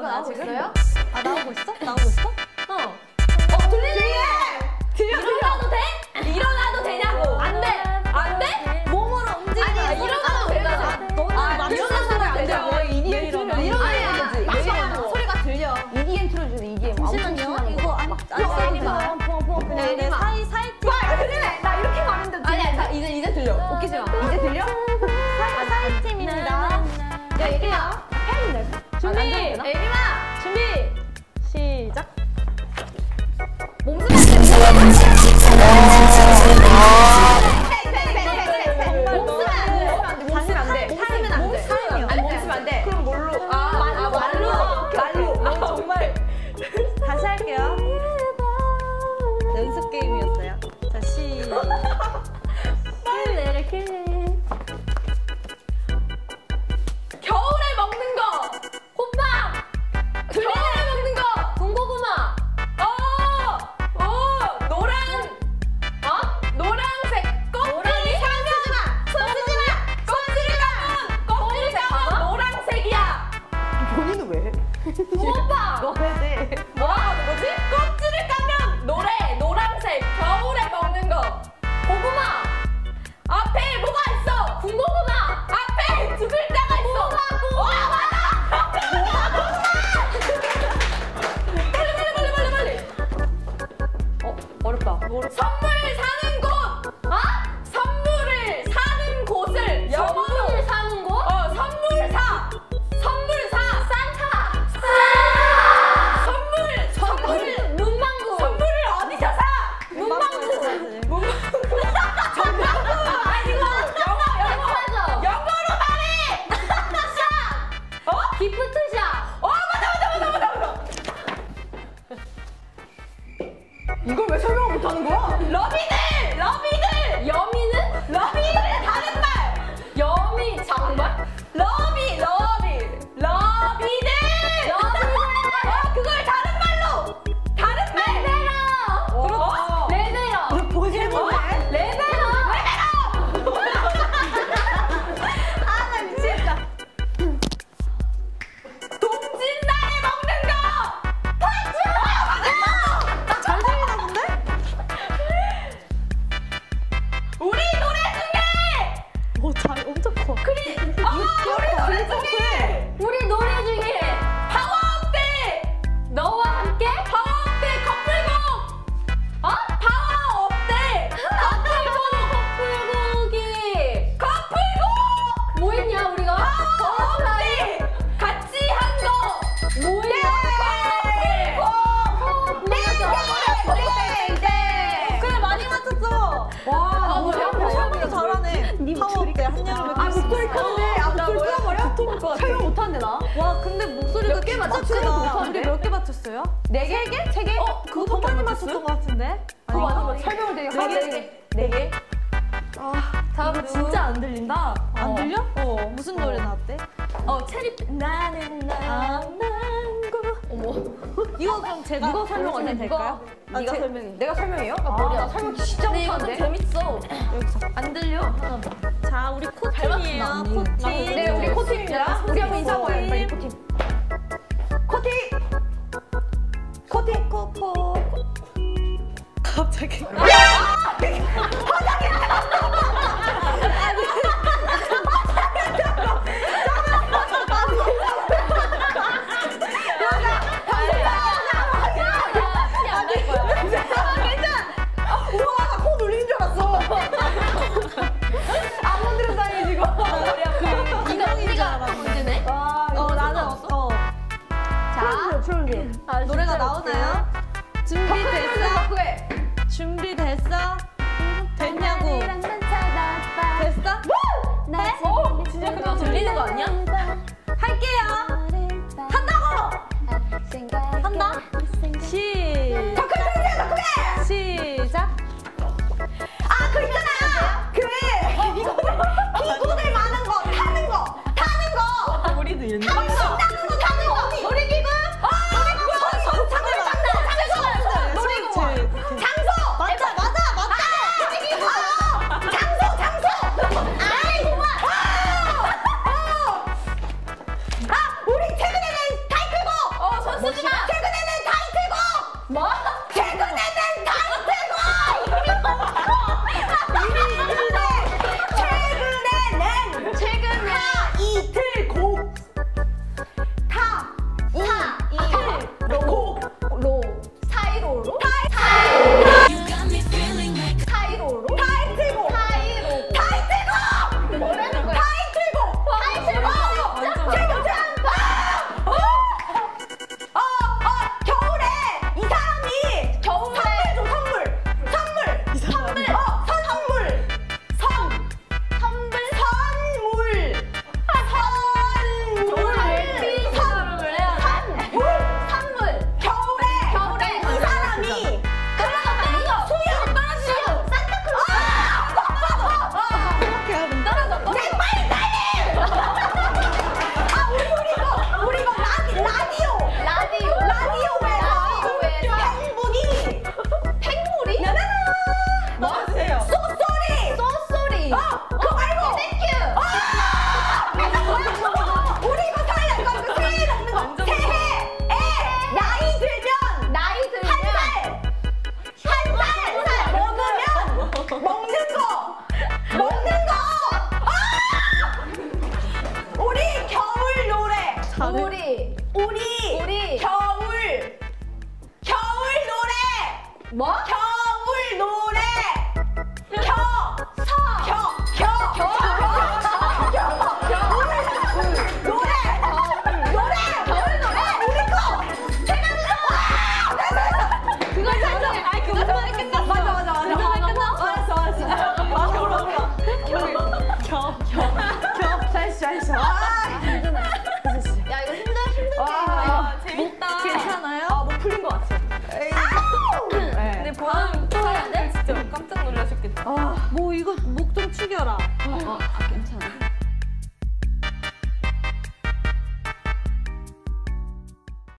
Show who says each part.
Speaker 1: 아, 나오고 있어요?
Speaker 2: 아 나오고 있어? 나오고 있어?
Speaker 1: 뭐로... 선물 사는 곳! 어? 선물을 사는 곳을 선물 사는 곳? 어, 선물 사! 선물 사! 산타! 산타! 선물! 선물! 문망구! 선물을 어디서 사! 문망구! 문망구! 정망구! 아니고 영어, 영어! 영어로 말해! 어? 샷! 어? 기프트샷! 어, 맞아, 맞아, 맞아, 맞아, 맞아! 이걸 왜 설명 뭐 못하는 거야? 러비들! 러비들! 여미는? 러비! 것 같아. 설명 못한데 나?
Speaker 2: 와 근데 목소리가
Speaker 1: 꽤 맞췄잖아. 근데
Speaker 2: 몇개 맞췄어요?
Speaker 1: 네 개? 개? 세 개?
Speaker 2: 어? 어 그거 많이 맞췄던 것 같은데?
Speaker 1: 그거 맞아. 설명을 되게
Speaker 2: 네 개?
Speaker 1: 네 개?
Speaker 2: 아, 아
Speaker 1: 다음
Speaker 2: 진짜 안 들린다.
Speaker 1: 어.
Speaker 2: 안 들려? 어. 무슨 노래 나왔대?
Speaker 1: 어 체리 나는 아. 나만고 어머
Speaker 2: 이거 그럼 제가
Speaker 1: 이거
Speaker 2: 설명하면 될까요? 아,
Speaker 1: 네가 설명해. 내가 설명해요? 아, 아, 설명 진짜 못하는데? 재밌어.
Speaker 2: 네, 여기서.
Speaker 1: 안 들려. 하나
Speaker 2: 봐. 우리 코팅이에요. 코팅.
Speaker 1: 네, 우리 코팅입니다. 우리 한번 인사 보여요. 빨리 코팅. 코팅.
Speaker 2: 코팅. 코코. 갑자기.
Speaker 1: 아,
Speaker 2: 준비됐어? 됐냐고. 됐어?
Speaker 1: 돼? 어? 진짜 그거 들리는 거 아니야?
Speaker 2: 할게요. 한다고! 노래
Speaker 3: 色的。